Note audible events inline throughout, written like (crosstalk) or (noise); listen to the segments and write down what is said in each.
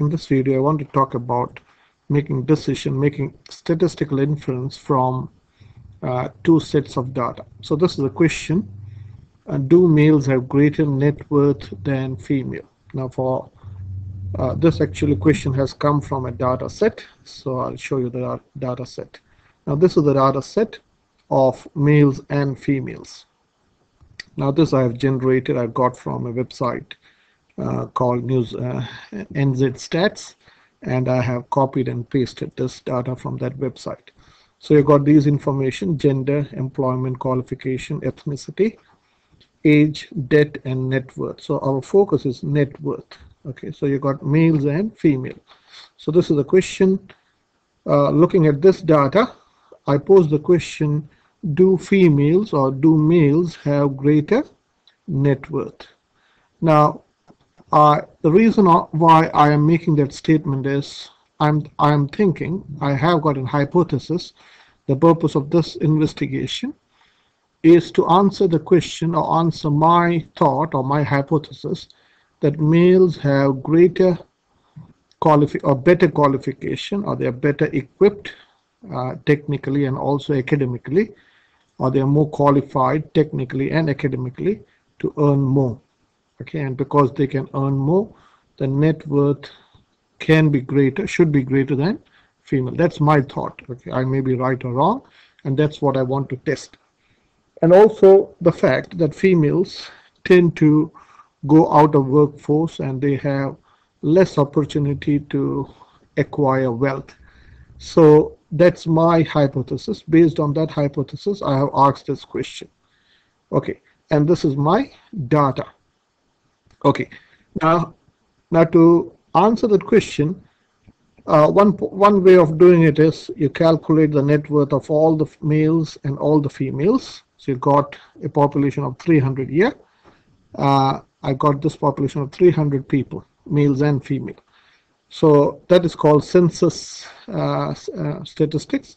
in this video I want to talk about making decision, making statistical inference from uh, two sets of data. So this is a question, uh, do males have greater net worth than female? Now for uh, this actually question has come from a data set, so I'll show you the data set. Now this is the data set of males and females. Now this I have generated, I got from a website called News uh, NZ Stats, and I have copied and pasted this data from that website. So you got these information, gender, employment qualification, ethnicity, age, debt, and net worth. So our focus is net worth. Okay, so you got males and female. So this is the question. Uh, looking at this data, I pose the question, do females or do males have greater net worth? Now, uh, the reason why I am making that statement is I'm I'm thinking I have got a hypothesis. The purpose of this investigation is to answer the question or answer my thought or my hypothesis that males have greater qualifi or better qualification or they are better equipped uh, technically and also academically or they are more qualified technically and academically to earn more okay and because they can earn more the net worth can be greater should be greater than female. That's my thought okay? I may be right or wrong and that's what i want to test. And also the fact that females tend to go out of workforce and they have less opportunity to acquire wealth. So that's my hypothesis. Based on that hypothesis i have asked this question. Okay and this is my data okay. Now now to answer that question uh, one one way of doing it is you calculate the net worth of all the males and all the females. So you got a population of 300 here. Uh, I got this population of 300 people males and female. So that is called census uh, uh, statistics.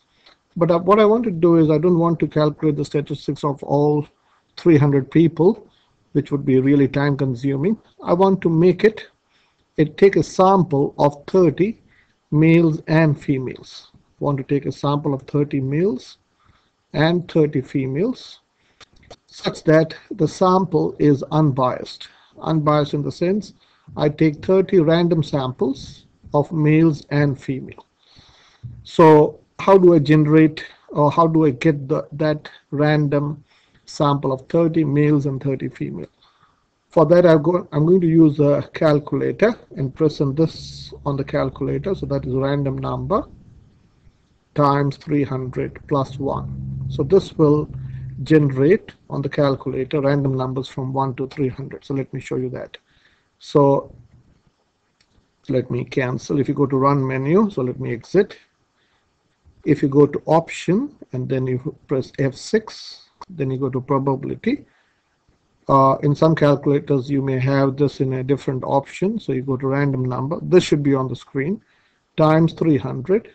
But uh, what I want to do is I don't want to calculate the statistics of all 300 people which would be really time consuming. I want to make it, it take a sample of 30 males and females. Want to take a sample of 30 males and 30 females such that the sample is unbiased. Unbiased in the sense I take 30 random samples of males and female. So how do I generate or how do I get the, that random sample of 30 males and 30 females. For that, i go, I'm going to use a calculator and present this on the calculator. So that is random number times 300 plus 1. So this will generate on the calculator random numbers from 1 to 300. So let me show you that. So let me cancel. If you go to run menu, so let me exit. If you go to option and then you press F6, then you go to probability. Uh, in some calculators you may have this in a different option. So you go to random number. This should be on the screen. Times 300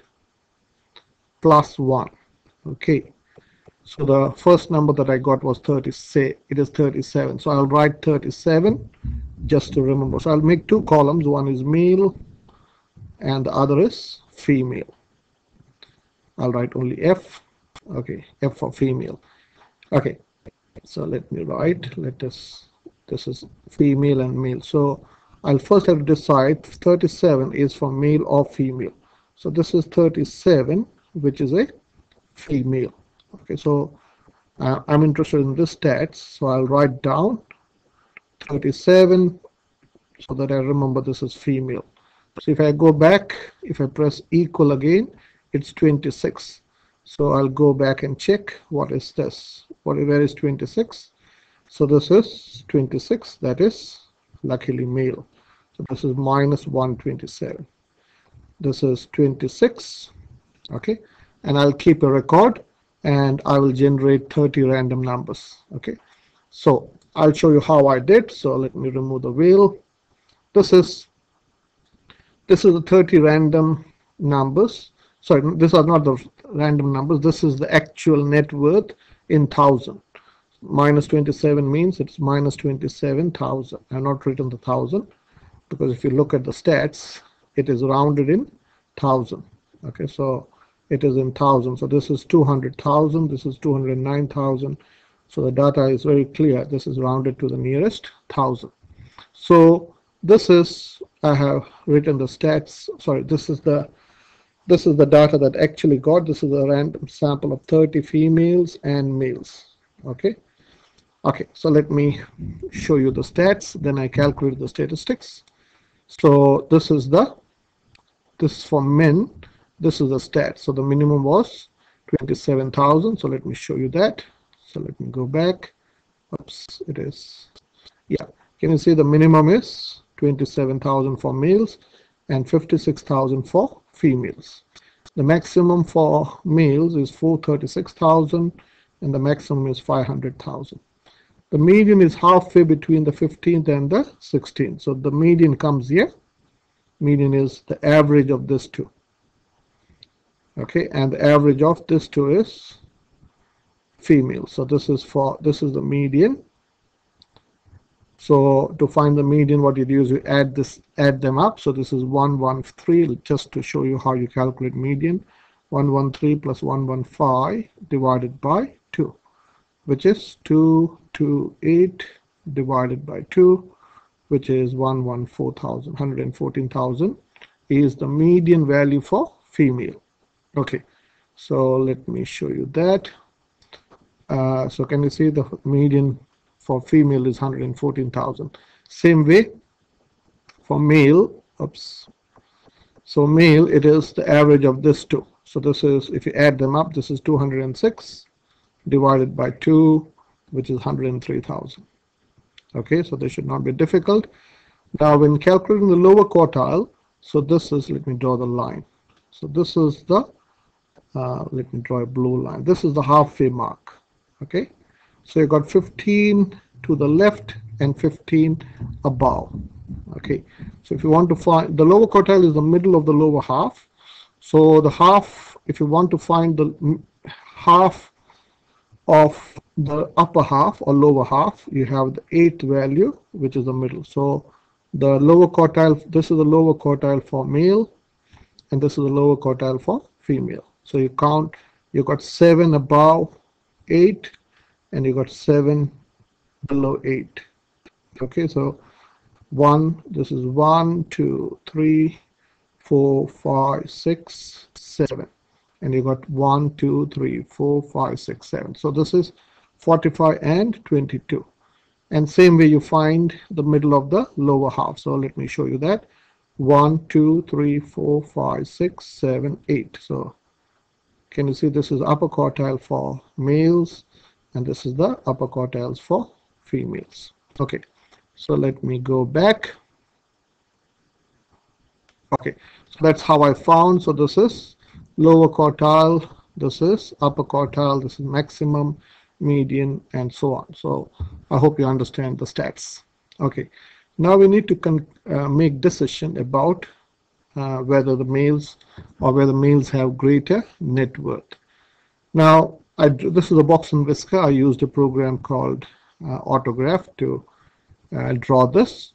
plus 1 okay. So the first number that I got was 30 say it is 37 so I'll write 37 just to remember. So I'll make two columns. One is male and the other is female. I'll write only F. Okay. F for female okay. So let me write. Let us this is female and male. So I'll first have to decide 37 is for male or female. So this is 37 which is a female. Okay so uh, I'm interested in this stats. So I'll write down 37 so that I remember this is female. So if I go back if I press equal again it's 26 so I'll go back and check what is this what where is 26 so this is 26 that is luckily male. So this is minus 127 this is 26 okay? And I'll keep a record and I will generate 30 random numbers okay? So I'll show you how I did. So let me remove the wheel. This is this is the 30 random numbers. Sorry these are not the random numbers. This is the actual net worth in thousand. Minus 27 means it's minus 27,000 I have not written the thousand because if you look at the stats it is rounded in thousand. Okay so it is in thousand. So this is 200,000 this is 209,000 so the data is very clear this is rounded to the nearest thousand. So this is I have written the stats sorry this is the this is the data that actually got. This is a random sample of 30 females and males. Okay? Okay so let me show you the stats. Then I calculate the statistics. So this is the this is for men. This is the stat. So the minimum was 27,000 so let me show you that. So let me go back. Oops it is yeah. Can you see the minimum is 27,000 for males and 56,000 for females. The maximum for males is 436,000 and the maximum is 500,000 the median is halfway between the 15th and the 16th so the median comes here. Median is the average of this two. Okay and the average of this two is female. So this is for this is the median so to find the median what you do is you add this add them up. So this is 113 just to show you how you calculate median. 113 plus 115 divided by 2 which is 228 divided by 2 which is 114,000 114,000 is the median value for female. Okay so let me show you that. Uh, so can you see the median for female is 114,000 same way for male oops. So male it is the average of this two. So this is if you add them up this is 206 divided by 2 which is 103,000 okay so this should not be difficult. Now when calculating the lower quartile so this is let me draw the line. So this is the uh, let me draw a blue line. This is the halfway mark. Okay so you got 15 to the left and 15 above okay? So if you want to find the lower quartile is the middle of the lower half. So the half if you want to find the half of the upper half or lower half you have the eighth value which is the middle. So the lower quartile this is the lower quartile for male and this is the lower quartile for female. So you count, you got seven above eight, and you got seven below eight. Okay, so one, this is one, two, three, four, five, six, seven. And you got one, two, three, four, five, six, seven. So this is 45 and 22. And same way you find the middle of the lower half. So let me show you that. One, two, three, four, five, six, seven, eight. So can you see this is upper quartile for males and this is the upper quartiles for females. Okay. So let me go back. Okay. So that's how I found. So this is lower quartile. This is upper quartile. This is maximum median and so on. So I hope you understand the stats. Okay. Now we need to uh, make decision about uh, whether the males or whether males have greater net worth. Now, I, this is a box and whisker. I used a program called uh, Autograph to uh, draw this.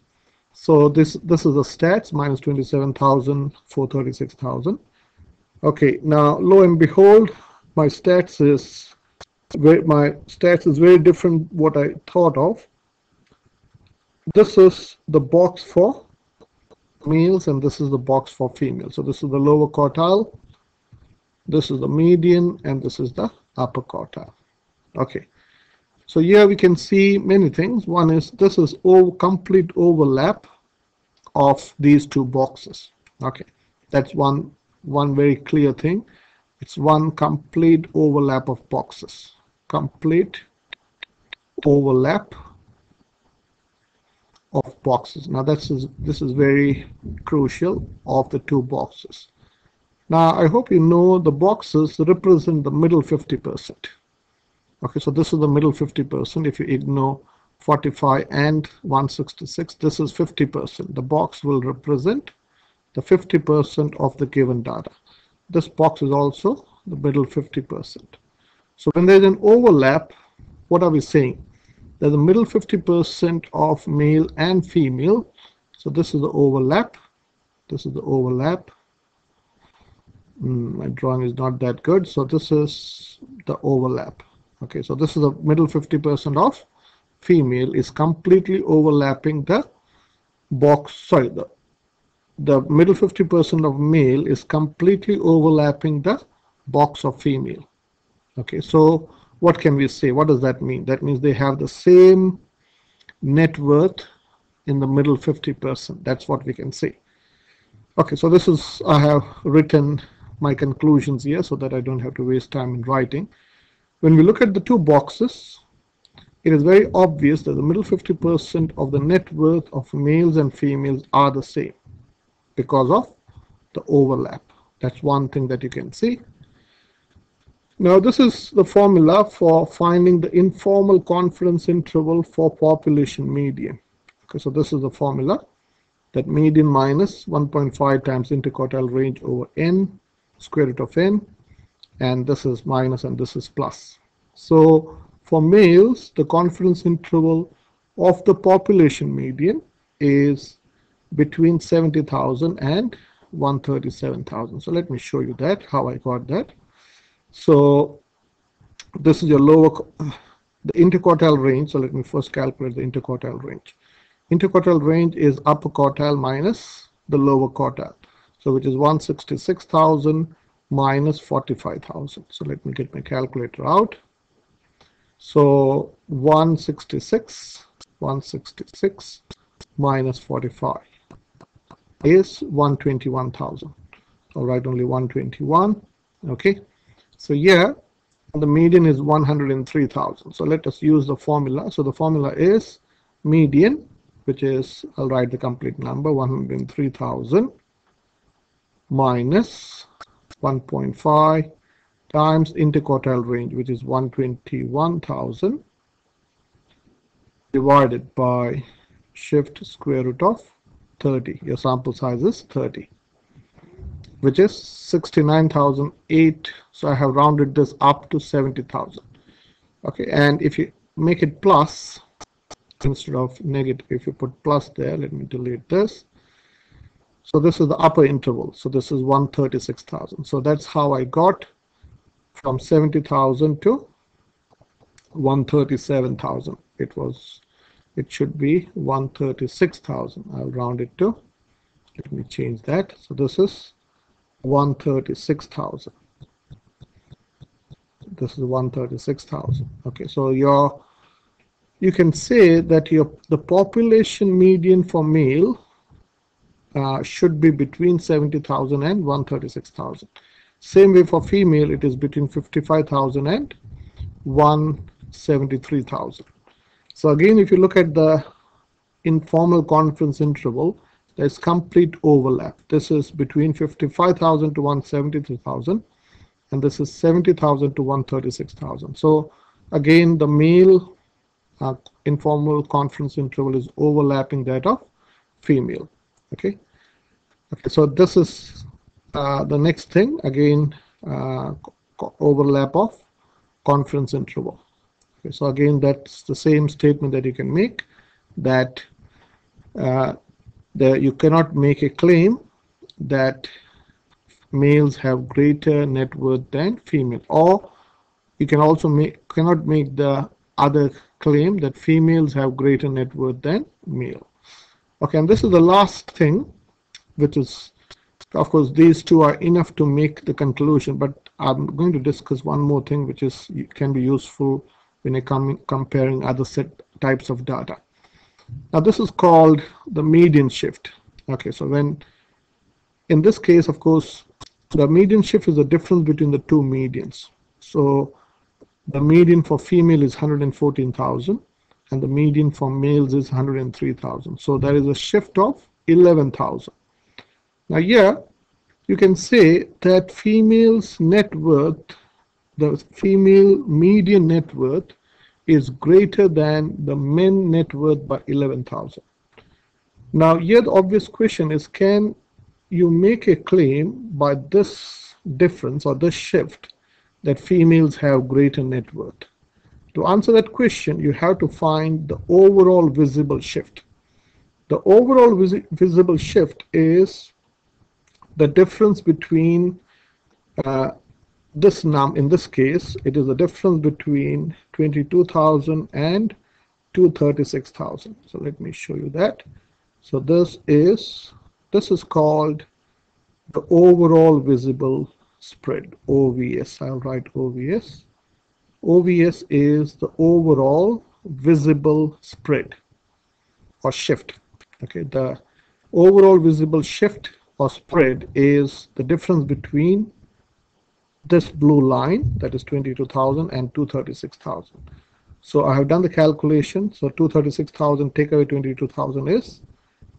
So this this is the stats minus 27,000, 436,000. Okay, now lo and behold, my stats is my stats is very different what I thought of. This is the box for males and this is the box for females. So this is the lower quartile, this is the median, and this is the upper quartile. Okay. So here we can see many things. One is this is over, complete overlap of these two boxes. Okay. That's one one very clear thing. It's one complete overlap of boxes. Complete overlap of boxes. Now this is this is very crucial of the two boxes. Now I hope you know the boxes represent the middle 50%. Okay, so this is the middle 50%. If you ignore 45 and 166, this is 50%. The box will represent the 50% of the given data. This box is also the middle 50%. So when there's an overlap, what are we saying? There's the middle 50% of male and female. So this is the overlap. this is the overlap mm, my drawing is not that good. So this is the overlap. Okay so this is the middle 50% of female is completely overlapping the box. Sorry the the middle 50% of male is completely overlapping the box of female. Okay so what can we say? What does that mean? That means they have the same net worth in the middle 50% that's what we can say. Okay so this is I have written my conclusions here so that I don't have to waste time in writing. When we look at the two boxes it is very obvious that the middle 50% of the net worth of males and females are the same because of the overlap. That's one thing that you can see. Now this is the formula for finding the informal confidence interval for population median. Okay so this is the formula. That median minus 1.5 times interquartile range over n square root of n and this is minus and this is plus. So for males the confidence interval of the population median is between 70,000 and 137,000 so let me show you that how I got that. So this is your lower (coughs) the interquartile range. So let me first calculate the interquartile range. Interquartile range is upper quartile minus the lower quartile so which is 166,000 minus 45,000 so let me get my calculator out. So 166 166 minus 45 is 121,000 all right only 121 okay. So here the median is 103,000 so let us use the formula. So the formula is median which is I'll write the complete number 103,000 minus 1.5 times interquartile range which is 121,000 divided by shift square root of 30 your sample size is 30 which is 69,008 so I have rounded this up to 70,000 okay and if you make it plus instead of negative if you put plus there let me delete this so this is the upper interval. So this is 136,000 so that's how I got from 70,000 to 137,000 it was it should be 136,000 I'll round it to let me change that. So this is 136,000 this is 136,000 okay so your you can say that your the population median for male uh, should be between 70,000 and 136,000. Same way for female, it is between 55,000 and 173,000. So again, if you look at the informal confidence interval, there's complete overlap. This is between 55,000 to 173,000, and this is 70,000 to 136,000. So again, the male uh, informal confidence interval is overlapping that of female okay okay so this is uh, the next thing again uh, overlap of confidence interval okay so again that's the same statement that you can make that uh, you cannot make a claim that males have greater net worth than female or you can also make cannot make the other claim that females have greater net worth than male. Okay, and this is the last thing, which is, of course, these two are enough to make the conclusion, but I'm going to discuss one more thing, which is can be useful when you come comparing other set types of data. Now, this is called the median shift. Okay, so when, in this case, of course, the median shift is the difference between the two medians. So the median for female is 114,000 and the median for males is 103,000. So there is a shift of 11,000. Now here you can say that female's net worth, the female median net worth is greater than the men net worth by 11,000. Now here the obvious question is can you make a claim by this difference or this shift that females have greater net worth? To answer that question, you have to find the overall visible shift. The overall visi visible shift is the difference between uh, this num in this case it is the difference between 22,000 and 236,000 so let me show you that. So this is this is called the overall visible spread OVS I'll write OVS OVS is the overall visible spread or shift. Okay the overall visible shift or spread is the difference between this blue line that is 22,000 and 236,000 so I have done the calculation. So 236,000 take away 22,000 is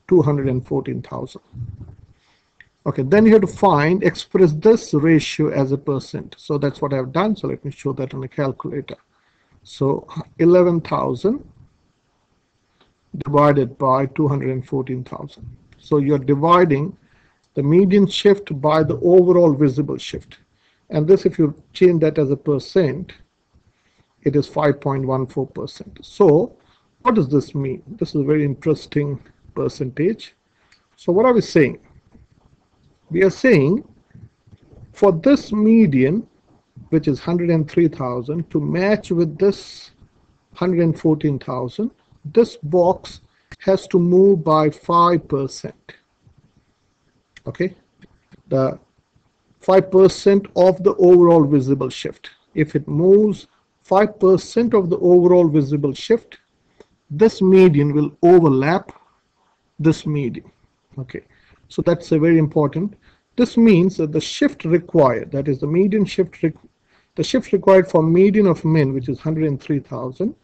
214,000 okay then you have to find express this ratio as a percent so that's what I've done so let me show that on a calculator so 11,000 divided by 214,000 so you're dividing the median shift by the overall visible shift and this, if you change that as a percent, it is 5.14%. So what does this mean? This is a very interesting percentage. So what are we saying? We are saying for this median, which is 103,000, to match with this 114,000, this box has to move by 5%. Okay, the 5% of the overall visible shift. If it moves 5% of the overall visible shift, this median will overlap this median. Okay, so that's a very important. This means that the shift required, that is the median shift, the shift required for median of men, which is 103,000,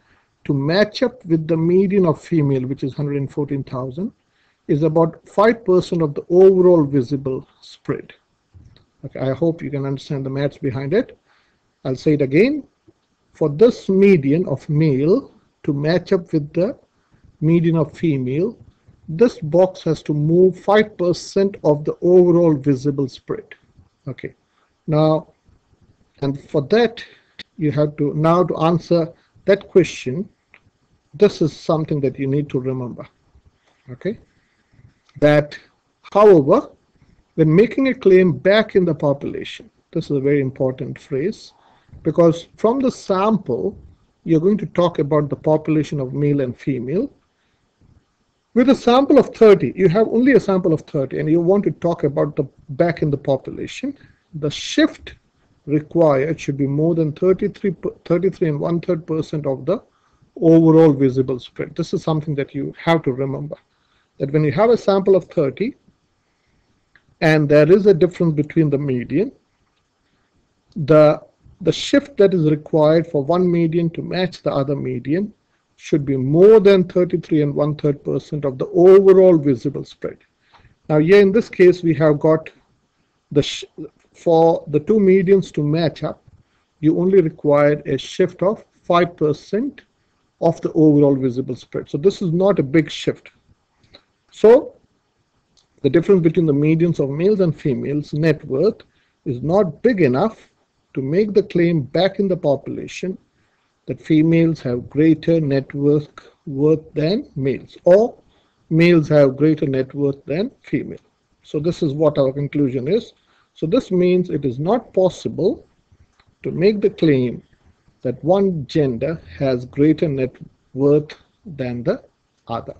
to match up with the median of female, which is 114,000, is about 5% of the overall visible spread. Okay, I hope you can understand the maths behind it. I'll say it again. For this median of male to match up with the median of female, this box has to move 5% of the overall visible spread. Okay, now, and for that, you have to, now to answer that question, this is something that you need to remember. Okay, that, however, when making a claim back in the population, this is a very important phrase, because from the sample, you're going to talk about the population of male and female. With a sample of 30, you have only a sample of 30, and you want to talk about the back in the population. The shift required should be more than 33, 33 and one third percent of the overall visible spread. This is something that you have to remember. That when you have a sample of 30, and there is a difference between the median. The, the shift that is required for one median to match the other median should be more than 33 and one third percent of the overall visible spread. Now here in this case we have got the for the two medians to match up you only require a shift of 5% of the overall visible spread. So this is not a big shift. So the difference between the medians of males and females net worth is not big enough to make the claim back in the population that females have greater net worth, than males or males have greater net worth than female. So this is what our conclusion is. So this means it is not possible to make the claim that one gender has greater net worth than the other.